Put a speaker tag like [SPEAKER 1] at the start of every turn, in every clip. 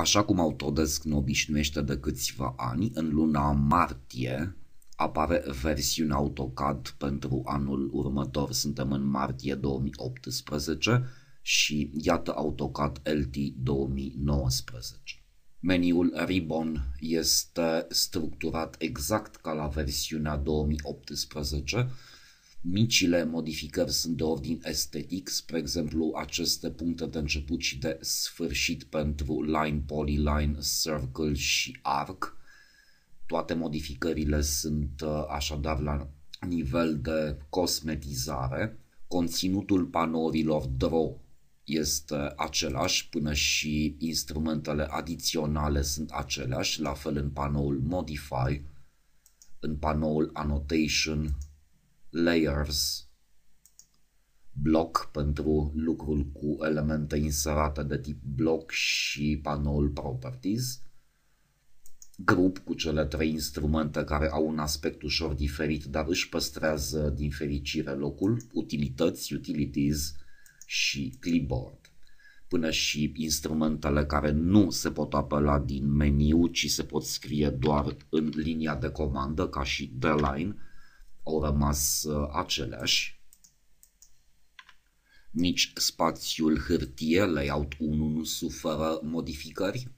[SPEAKER 1] Așa cum Autodesk nu obișnuiește de câțiva ani, în luna martie apare versiunea AutoCAD pentru anul următor. Suntem în martie 2018 și iată AutoCAD LT 2019. Meniul Ribbon este structurat exact ca la versiunea 2018. Micile modificări sunt de ordin estetic, spre exemplu aceste puncte de început și de sfârșit pentru line, polyline, circle și arc. Toate modificările sunt uh, așadar la nivel de cosmetizare. Conținutul panourilor draw este același până și instrumentele adiționale sunt aceleași, la fel în panoul Modify, în panoul Annotation, Layers, Block pentru lucrul cu elemente inserate de tip block și panoul Properties, grup cu cele trei instrumente care au un aspect ușor diferit, dar își păstrează din fericire locul, utilități, utilities, și clipboard, până și instrumentele care nu se pot apela din meniu, ci se pot scrie doar în linia de comandă, ca și The Line, au rămas uh, aceleași. Nici spațiul hârtie, layout 1, nu suferă modificări.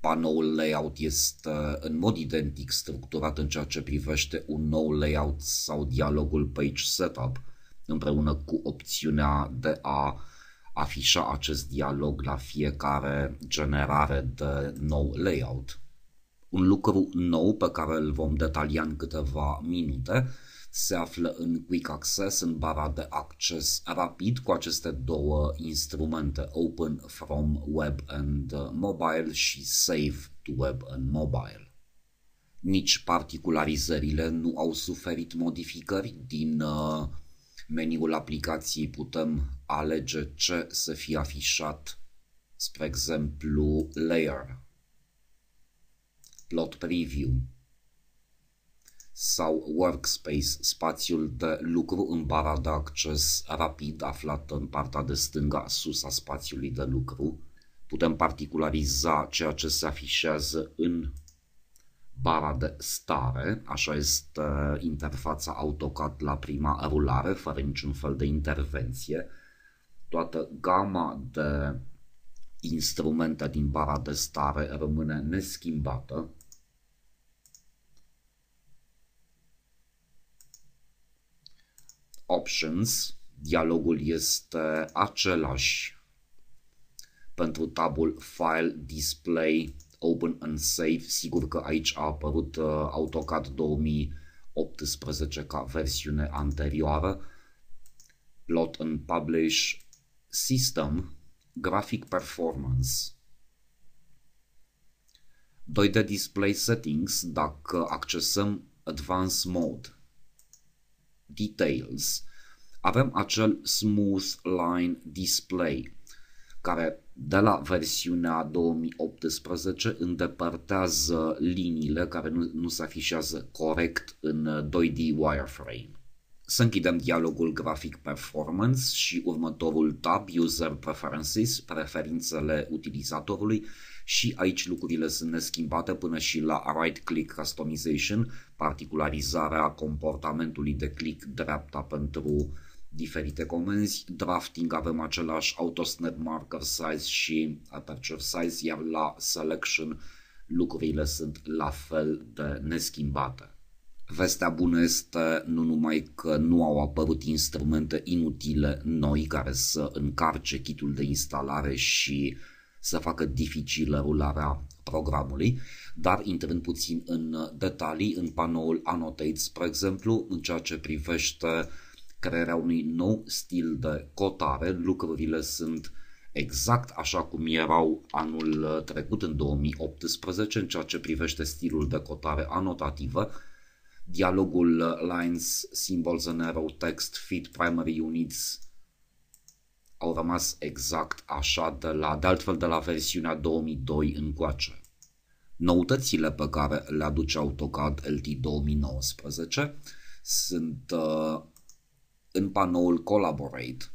[SPEAKER 1] Panoul layout este în mod identic structurat în ceea ce privește un nou layout sau dialogul page setup, împreună cu opțiunea de a afișa acest dialog la fiecare generare de nou layout. Un lucru nou pe care îl vom detalia în câteva minute se află în Quick Access, în bara de acces rapid cu aceste două instrumente, Open from Web and Mobile și Save to Web and Mobile. Nici particularizările nu au suferit modificări din uh, meniul aplicației putem alege ce să fie afișat, spre exemplu layer, plot preview sau workspace, spațiul de lucru în bara de acces rapid aflată în partea de stânga sus a spațiului de lucru. Putem particulariza ceea ce se afișează în bara de stare, așa este interfața AutoCAD la prima rulare, fără niciun fel de intervenție. Toată gama de instrumente din bara de stare rămâne neschimbată. Options, dialogul este același pentru tabul File, Display, Open and Save. Sigur că aici a apărut uh, AutoCAD 2018 ca versiune anterioară. Plot and Publish System Graphic Performance 2D Display Settings dacă accesăm Advanced Mode Details avem acel Smooth Line Display care de la versiunea 2018 îndepărtează liniile care nu, nu se afișează corect în 2D wireframe. Să închidem dialogul Graphic Performance și următorul tab User Preferences, preferințele utilizatorului și aici lucrurile sunt neschimbate până și la Right Click Customization, particularizarea comportamentului de click dreapta pentru diferite comenzi. Drafting avem același AutoSnap Marker Size și Aperture Size, iar la Selection lucrurile sunt la fel de neschimbate. Vestea bună este nu numai că nu au apărut instrumente inutile noi care să încarce kitul de instalare și să facă dificilă rularea programului, dar intrând puțin în detalii, în panoul Annotate, spre exemplu, în ceea ce privește crearea unui nou stil de cotare. Lucrurile sunt exact așa cum erau anul trecut, în 2018, în ceea ce privește stilul de cotare anotativă. Dialogul lines, symbols and arrow text, fit primary units au rămas exact așa de, la, de altfel de la versiunea 2002 încoace. Noutățile pe care le aduce AutoCAD LT 2019 sunt uh, în panoul Collaborate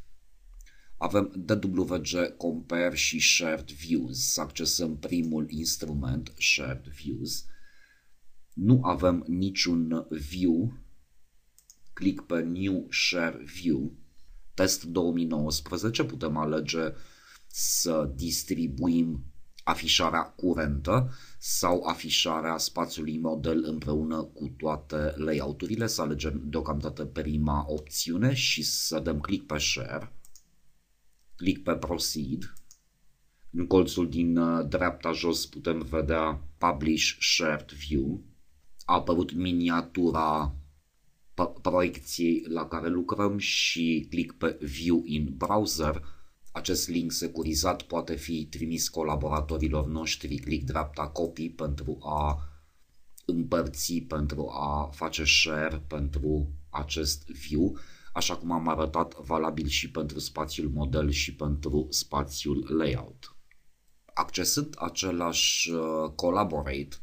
[SPEAKER 1] Avem DWG Compare și Shared Views. Să accesăm primul instrument, Shared Views. Nu avem niciun view. Click pe New Share View. Test 2019 putem alege să distribuim afișarea curentă sau afișarea spațiului model împreună cu toate layouturile. Să alegem deocamdată prima opțiune și să dăm click pe Share. Click pe Proceed. În colțul din uh, dreapta jos putem vedea Publish Shared View. A apărut miniatura proiecției la care lucrăm și click pe View in Browser acest link securizat poate fi trimis colaboratorilor noștri, click dreapta copy pentru a împărți, pentru a face share pentru acest view, așa cum am arătat valabil și pentru spațiul model și pentru spațiul layout. Accesând același uh, Collaborate,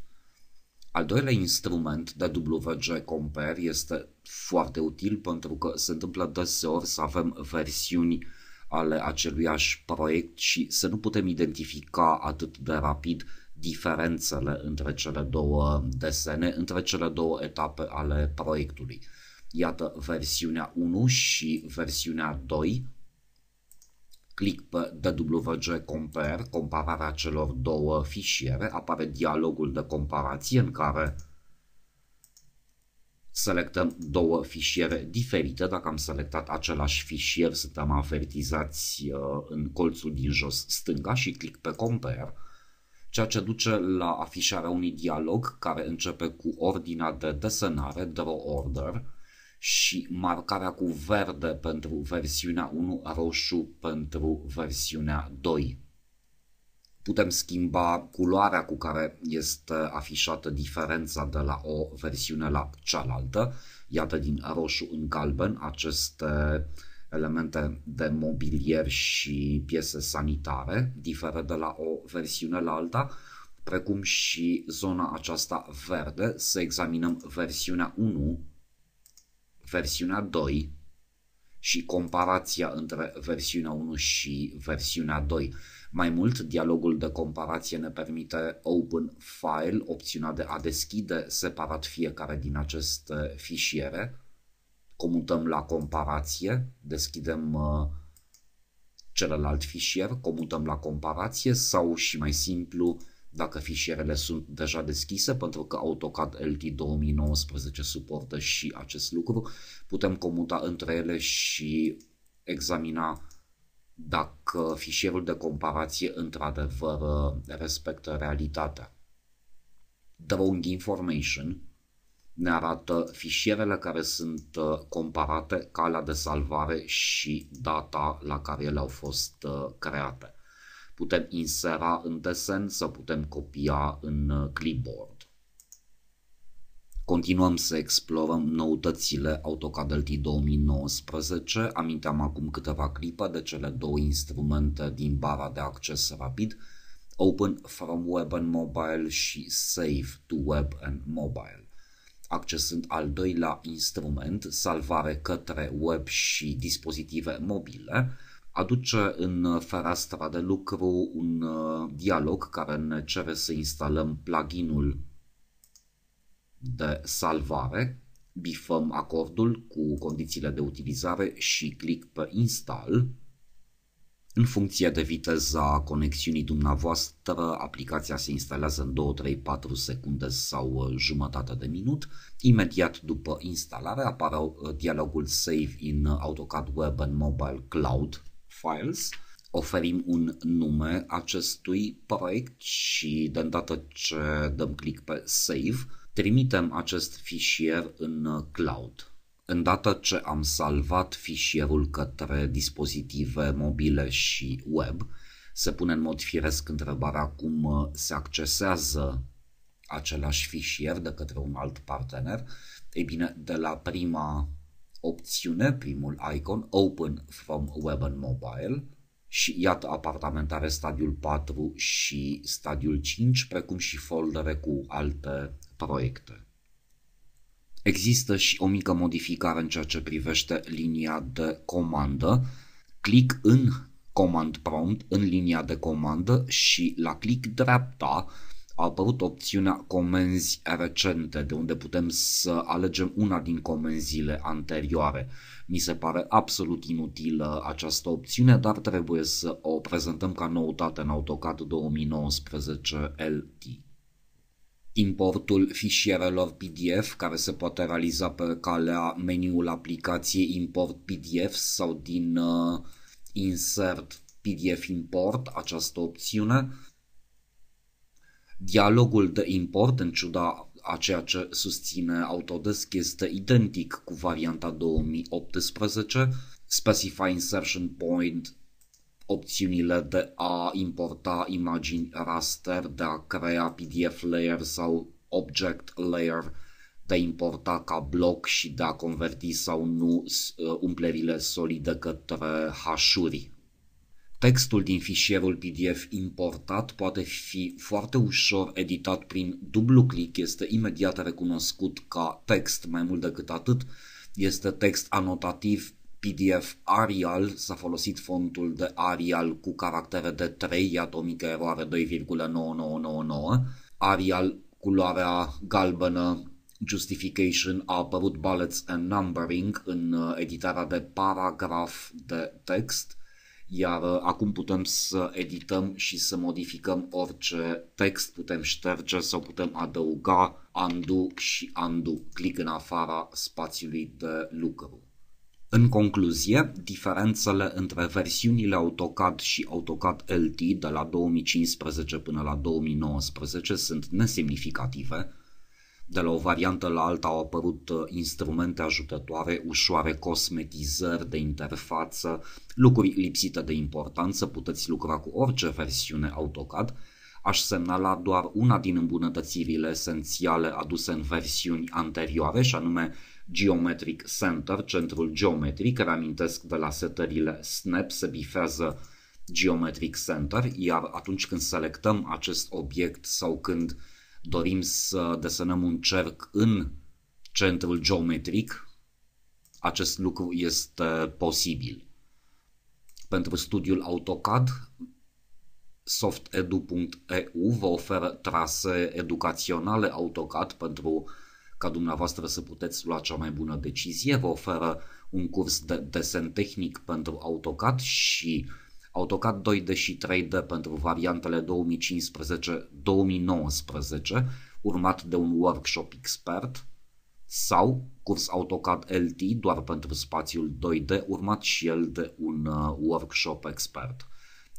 [SPEAKER 1] al doilea instrument de WG Compare este foarte util pentru că se întâmplă deseori să avem versiuni ale aceluiași proiect și să nu putem identifica atât de rapid diferențele între cele două desene, între cele două etape ale proiectului. Iată versiunea 1 și versiunea 2. Click pe DWG Compare, compararea celor două fișiere, apare dialogul de comparație în care selectăm două fișiere diferite. Dacă am selectat același fișier, suntem avertizați uh, în colțul din jos stânga și click pe Compare, ceea ce duce la afișarea unui dialog care începe cu ordinea de desenare, Draw Order, și marcarea cu verde pentru versiunea 1, roșu pentru versiunea 2 putem schimba culoarea cu care este afișată diferența de la o versiune la cealaltă. Iată din roșu în galben aceste elemente de mobilier și piese sanitare diferă de la o versiune la alta, precum și zona aceasta verde, să examinăm versiunea 1, versiunea 2 și comparația între versiunea 1 și versiunea 2. Mai mult, dialogul de comparație ne permite Open File, opțiunea de a deschide separat fiecare din aceste fișiere. Comutăm la comparație, deschidem uh, celălalt fișier, comutăm la comparație sau și mai simplu, dacă fișierele sunt deja deschise, pentru că AutoCAD LT 2019 suportă și acest lucru, putem comuta între ele și examina dacă fișierul de comparație într-adevăr respectă realitatea. Drawing Information ne arată fișierele care sunt uh, comparate, calea de salvare și data la care ele au fost uh, create. Putem insera în desen sau putem copia în uh, clipboard. Continuăm să explorăm noutățile AutoCAD LT 2019. Aminteam acum câteva clipe de cele două instrumente din bara de acces rapid, Open from Web and Mobile și Save to Web and Mobile. Accesând al doilea instrument, salvare către web și dispozitive mobile, aduce în fereastra de lucru un uh, dialog care ne cere să instalăm pluginul de salvare, bifăm acordul cu condițiile de utilizare și click pe Install. În funcție de viteza conexiunii dumneavoastră, aplicația se instalează în 2, 3, 4 secunde sau jumătate de minut. Imediat după instalare apare uh, dialogul Save in AutoCAD Web and Mobile Cloud Files. Oferim un nume acestui proiect și de îndată ce dăm click pe Save, trimitem acest fișier în uh, cloud. Îndată ce am salvat fișierul către dispozitive mobile și web, se pune în mod firesc întrebarea cum uh, se accesează același fișier de către un alt partener. Ei bine, de la prima opțiune, primul icon, Open from Web and Mobile, și iată apartamentare stadiul 4 și stadiul 5, precum și foldere cu alte proiecte. Există și o mică modificare în ceea ce privește linia de comandă. Click în Command Prompt în linia de comandă și la click dreapta a apărut opțiunea comenzi recente, de unde putem să alegem una din comenzile anterioare. Mi se pare absolut inutilă această opțiune, dar trebuie să o prezentăm ca noutate în AutoCAD 2019 LT. Importul fișierelor PDF care se poate realiza pe calea meniul aplicației Import PDF sau din uh, Insert PDF Import, această opțiune. Dialogul de import, în ciuda a ceea ce susține Autodesk, este identic cu varianta 2018. Specify Insertion Point, opțiunile de a importa imagini raster, de a crea PDF layer sau object layer, de a importa ca bloc și de a converti sau nu uh, umplerile solide către hașuri Textul din fișierul PDF importat poate fi foarte ușor editat prin dublu click, este imediat recunoscut ca text, mai mult decât atât, este text anotativ PDF Arial, s-a folosit fontul de Arial cu caractere de 3, iată o mică eroare 2,9999, Arial culoarea galbenă Justification a apărut bullets and numbering în uh, editarea de paragraf de text iar uh, acum putem să edităm și să modificăm orice text, putem șterge sau putem adăuga undo și undo, click în afara spațiului de lucru. În concluzie, diferențele între versiunile AutoCAD și AutoCAD LT de la 2015 până la 2019 sunt nesemnificative, de la o variantă la alta au apărut uh, instrumente ajutătoare, ușoare cosmetizări de interfață, lucruri lipsite de importanță, puteți lucra cu orice versiune AutoCAD. Aș semnala doar una din îmbunătățirile esențiale aduse în versiuni anterioare, și anume Geometric Center, centrul geometric, reamintesc de la setările Snap se bifează Geometric Center, iar atunci când selectăm acest obiect sau când dorim să desenăm un cerc în centrul geometric, acest lucru este posibil. Pentru studiul AutoCAD, softedu.eu vă oferă trase educaționale AutoCAD pentru ca dumneavoastră să puteți lua cea mai bună decizie, vă oferă un curs de desen tehnic pentru AutoCAD și AutoCAD 2D și 3D pentru variantele 2015-2019, urmat de un workshop expert, sau curs AutoCAD LT doar pentru spațiul 2D, urmat și el de un uh, workshop expert.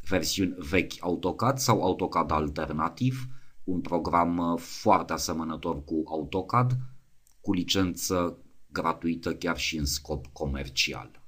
[SPEAKER 1] Versiuni vechi AutoCAD sau AutoCAD alternativ, un program uh, foarte asemănător cu AutoCAD, cu licență gratuită chiar și în scop comercial.